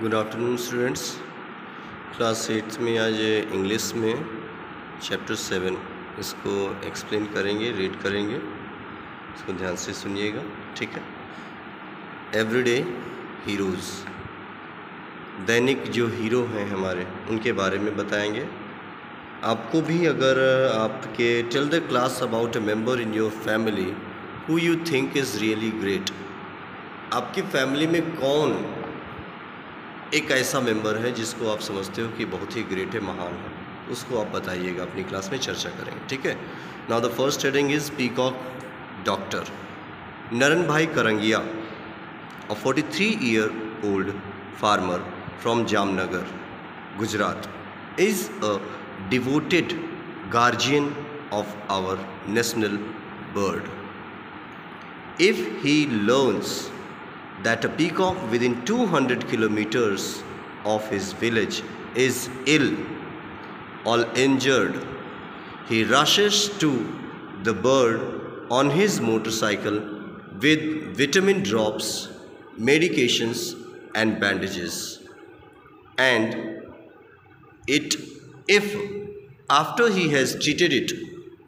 Good afternoon students class eighth में आज English में चैप्टर सेवन इसको एक्सप्लेन करेंगे रीड करेंगे। इसको ध्यान से सुनिएगा, ठीक है? एवरीडे हीरोज़ दैनिक जो हीरो हैं हमारे, उनके बारे में बताएँगे। आपको भी अगर आपके tell the class about a member in your family who you think is really great आपकी फैमिली में कौन एक ऐसा मेंबर है जिसको आप समझते हो कि बहुत ही ग्रेट है, महान है। उसको आप बताइएगा, अपनी क्लास में चर्चा करेंगे, ठीक है? Now the first heading is peacock doctor Naran bhai Karangiya a 43 year old farmer from Jamnagar Gujarat is a devoted guardian of our national bird if he learns that a peacock within 200 kilometers of his village is ill or injured. He rushes to the bird on his motorcycle with vitamin drops, medications, and bandages. And it, if after he has treated it,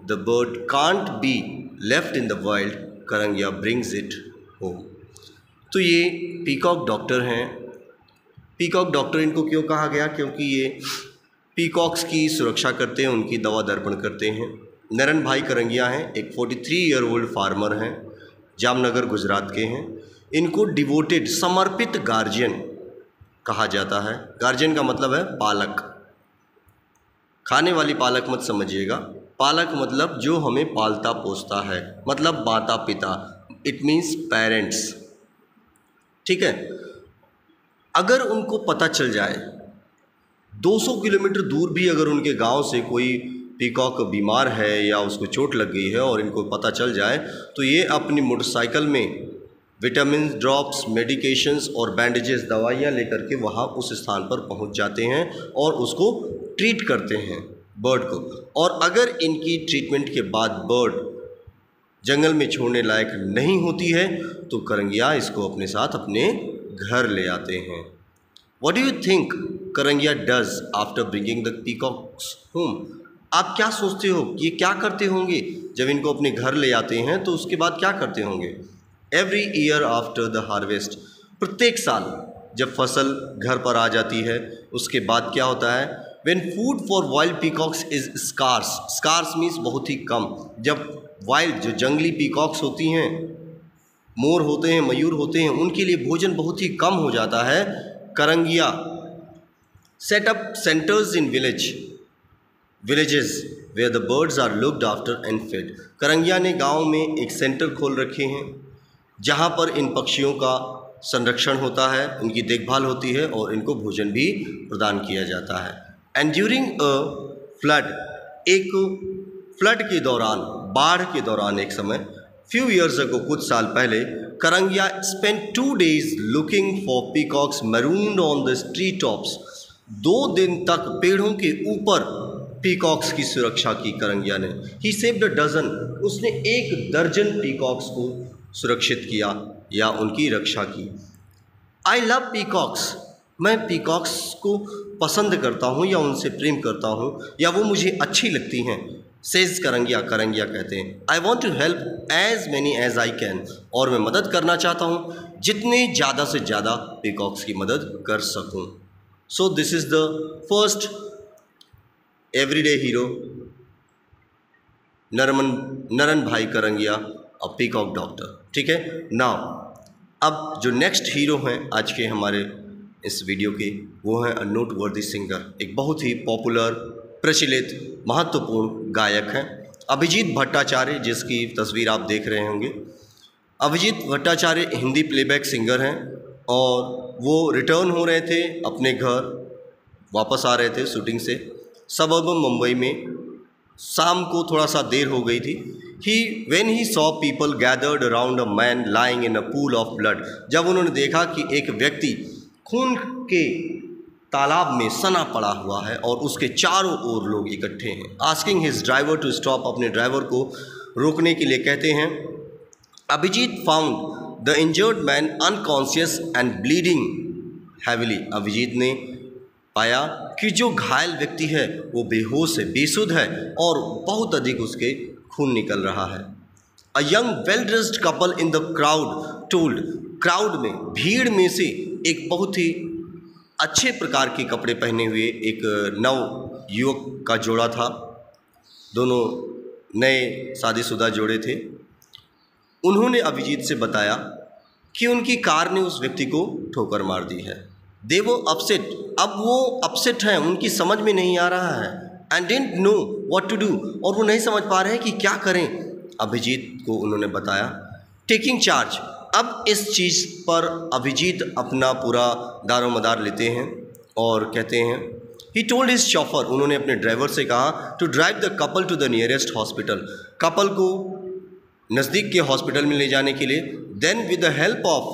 the bird can't be left in the wild, Karangya brings it home. तो ये peacock doctor हैं। Peacock doctor इनको क्यों कहा गया? क्योंकि ये peacocks की सुरक्षा करते हैं, उनकी दवा दर्पण करते हैं। नरन भाई करंगिया हैं, एक 43 ईयर ओल्ड फार्मर हैं, जामनगर, गुजरात के हैं। इनको डिवोटेड समर्पित गार्जियन कहा जाता है। गार्जियन का मतलब है पालक। खाने वाली पालक मत समझिएगा। पालक मतलब जो हमें पालता पोसता है मतलब माता पिता इट मीन्स पेरेंट्स ठीक है? अगर उनको पता चल जाए 200 किलोमीटर दूर भी अगर उनके गाँव से कोई पीकॉक बीमार है या उसको चोट लग गई है और इनको पता चल जाए तो ये अपनी मोटरसाइकिल में विटामिन, ड्रॉप्स, मेडिकेशंस और बैंडेजेस, दवाइयाँ लेकर के वहाँ उस स्थान पर पहुँच जाते हैं और उसको ट्रीट करते हैं बर्ड को। और अगर इनकी ट्रीटमेंट के बाद बर्ड जंगल में छोड़ने लायक नहीं होती है तो करंगिया इसको अपने साथ अपने घर ले आते हैं। What do you think Karangiya does after bringing the peacocks home आप क्या सोचते हो ये क्या करते होंगे? जब इनको अपने घर ले आते हैं तो उसके बाद क्या करते होंगे? Every year after the harvest प्रत्येक साल जब फ़सल घर पर आ जाती है, उसके बाद क्या होता है? When food for wild peacocks is scarce scarce means बहुत ही कम। जब वाइल्ड जो जंगली पीकॉक्स होती हैं, मोर होते हैं, मयूर होते हैं, उनके लिए भोजन बहुत ही कम हो जाता है। Karangiya set up centres in village villages where the birds are looked after and fed Karangiya ने गाँव में एक सेंटर खोल रखे हैं, जहाँ पर इन पक्षियों का संरक्षण होता है, उनकी देखभाल होती है और इनको भोजन भी प्रदान किया जाता है। एंड ड्यूरिंग अ फ्लड एक फ्लड के दौरान बाढ़ के दौरान एक समय फ्यू ईयर्स अगो कुछ साल पहले, Karangiya spend two days looking for peacocks marooned on the treetops दो दिन तक पेड़ों के ऊपर पीकॉक्स की सुरक्षा की करंगिया ने। ही सेव्ड अ डजन उसने एक दर्जन पीकॉक्स को सुरक्षित किया या उनकी रक्षा की। आई लव पीकॉक्स मैं पीकॉक्स को पसंद करता हूँ या उनसे प्रेम करता हूँ या वो मुझे अच्छी लगती हैं। सेज करंगिया करंगिया कहते हैं। I want to help as many as I can और मैं मदद करना चाहता हूँ, जितने ज़्यादा से ज़्यादा पीकॉक्स की मदद कर सकूँ। So this is the first everyday hero Narman, Naran bhai Karangiya और पीकॉक डॉक्टर ठीक है? नाउ अब जो नेक्स्ट हीरो हैं, आज के हमारे इस वीडियो के, वो हैं अ नोट वर्दी सिंगर एक बहुत ही पॉपुलर प्रचलित महत्वपूर्ण गायक हैं। अभिजीत भट्टाचार्य, जिसकी तस्वीर आप देख रहे होंगे। अभिजीत भट्टाचार्य हिंदी प्लेबैक सिंगर हैं और वो रिटर्न हो रहे थे अपने घर, वापस आ रहे थे शूटिंग से। सबब मुंबई में शाम को थोड़ा सा देर हो गई थी। He when he saw people gathered around a man lying in a pool of blood जब उन्होंने देखा कि एक व्यक्ति खून के तालाब में सना पड़ा हुआ है और उसके चारों ओर लोग इकट्ठे हैं। Asking his driver to stop अपने ड्राइवर को रोकने के लिए कहते हैं, Abhijeet found the injured man unconscious and bleeding heavily Abhijeet ने पाया कि जो घायल व्यक्ति है, वो बेहोश है, बेसुध है और बहुत अधिक उसके खून निकल रहा है। A young well dressed couple in the crowd told crowd में, भीड़ में से एक बहुत ही अच्छे प्रकार के कपड़े पहने हुए एक नव युवक का जोड़ा था। दोनों नए शादीशुदा जोड़े थे। उन्होंने अभिजीत से बताया कि उनकी कार ने उस व्यक्ति को ठोकर मार दी है। दे वो अपसेट अब वो अपसेट हैं, उनकी समझ में नहीं आ रहा है। And didn't know what to do और वो नहीं समझ पा रहे हैं कि क्या करें। अभिजीत को उन्होंने बताया टेकिंग चार्ज अब इस चीज़ पर अभिजीत अपना पूरा दारो मदार लेते हैं और कहते हैं ही टोल्ड हिज चॉफर उन्होंने अपने ड्राइवर से कहा to drive the couple to the nearest hospital couple को नज़दीक के हॉस्पिटल में ले जाने के लिए then with the help of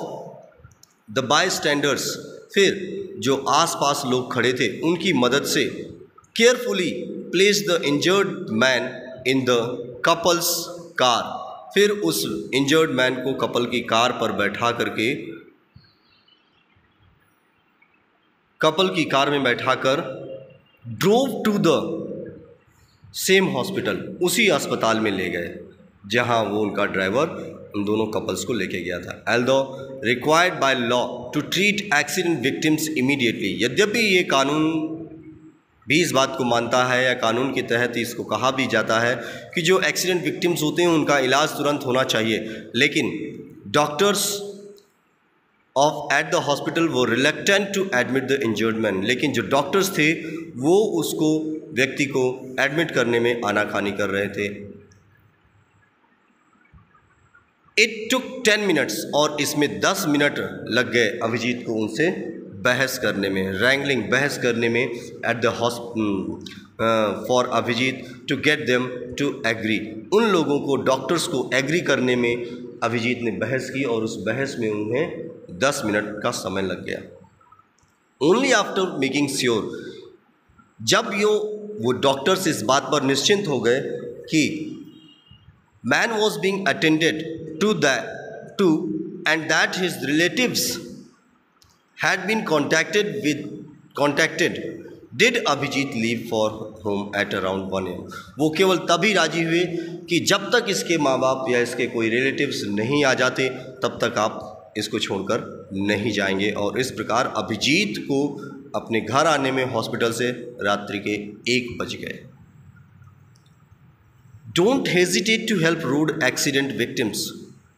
the bystanders फिर जो आसपास लोग खड़े थे, उनकी मदद से carefully place the injured man in the couple's car फिर उस इंजर्ड मैन को कपल की कार पर बैठा करके, कपल की कार में बैठाकर drove to the same hospital उसी अस्पताल में ले गए, जहाँ वो उनका ड्राइवर उन दोनों कपल्स को लेके गया था। Although required by law to treat accident victims immediately यद्यपि ये कानून भी इस बात को मानता है या कानून के तहत इसको कहा भी जाता है कि जो एक्सीडेंट विक्टिम्स होते हैं, उनका इलाज तुरंत होना चाहिए। लेकिन doctors of at the hospital वो reluctant to admit the injured man लेकिन जो डॉक्टर्स थे, वो उसको व्यक्ति को एडमिट करने में आनाकानी कर रहे थे। इट टुक टेन मिनट्स और इसमें दस मिनट लग गए अभिजीत को उनसे। बहस करने में रैंगलिंग बहस करने में at the for Abhijeet to get them to agree उन लोगों को डॉक्टर्स को एग्री करने में अभिजीत ने बहस की और उस बहस में उन्हें दस मिनट का समय लग गया। ओनली आफ्टर मेकिंग श्योर जब यो, वो डॉक्टर्स इस बात पर निश्चिंत हो गए कि man was being attended to that to and that his relatives had been contacted with, contacted did Abhijeet leave for home at around one AM वो केवल तभी राज़ी हुए कि जब तक इसके माँ बाप या इसके कोई रिलेटिव्स नहीं आ जाते, तब तक आप इसको छोड़कर नहीं जाएँगे। और इस प्रकार अभिजीत को अपने घर आने में हॉस्पिटल से रात्रि के एक बज गए। Don't hesitate to help road accident victims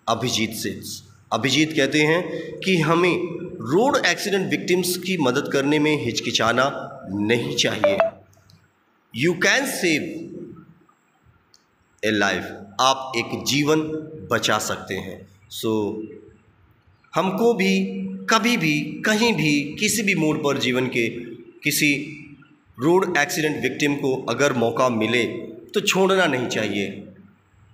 Abhijeet से अभिजीत कहते हैं कि हमें रोड एक्सीडेंट विक्टिम्स की मदद करने में हिचकिचाना नहीं चाहिए। You can save a life आप एक जीवन बचा सकते हैं। सो so, हमको भी कभी भी कहीं भी किसी भी मोड़ पर जीवन के किसी रोड एक्सीडेंट विक्टिम को अगर मौका मिले तो छोड़ना नहीं चाहिए।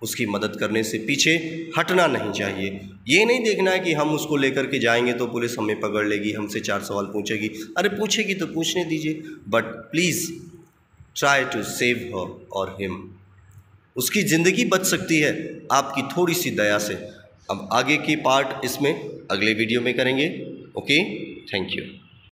उसकी मदद करने से पीछे हटना नहीं चाहिए। ये नहीं देखना है कि हम उसको लेकर के जाएँगे तो पुलिस हमें पकड़ लेगी, हमसे चार सवाल पूछेगी। अरे पूछेगी तो पूछने दीजिए। But please try to save her और हिम उसकी ज़िंदगी बच सकती है आपकी थोड़ी सी दया से। अब आगे की पार्ट इसमें अगले वीडियो में करेंगे। Okay thank you